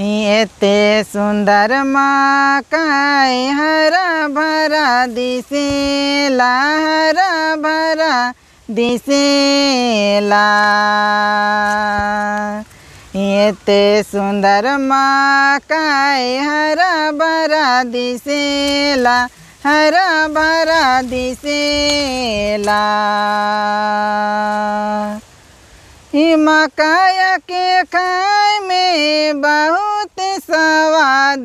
यते सुन्दरमा काई हरा भरा दिसेला हरा भरा दिसेला यते सुन्दरमा काई हरा भरा दिसेला हरा भरा दिसेला हिमा काया के खाय में बहु स्वाद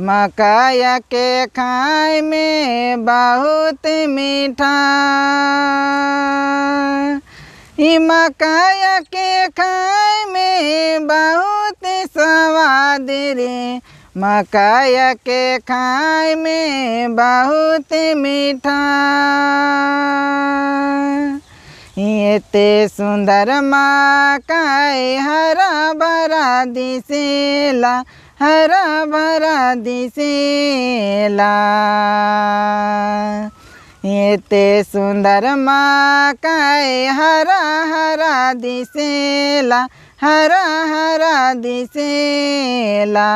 मकाया के खाए में बहुत मीठा। ई मकाया के खाए में बहुत स्वाद रे मकाया के खाए में बहुत मीठा। एते सुंदर मकाई हरा भरा दिसेला, हरा भरा दिसेला। एते सुंदर मकाई हरा हरा दिसेला, हरा हरा दिसेला।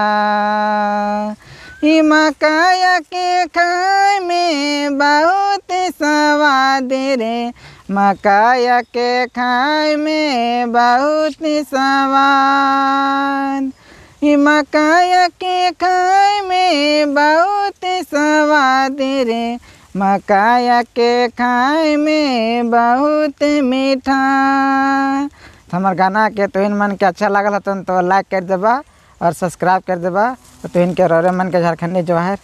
मकाया के खाए में बहुत स्वाद रे मकाया के खाए में बहुत स्वाद मकाया के खाए में बहुत स्वाद रे। मकाया के खाए में बहुत मीठा। तो हमार गाना के तो मन के अच्छा लागल तो लाइक कर देबा और सब्सक्राइब कर देबा। तो इनके रोरे मन के झारखंडी जवाहर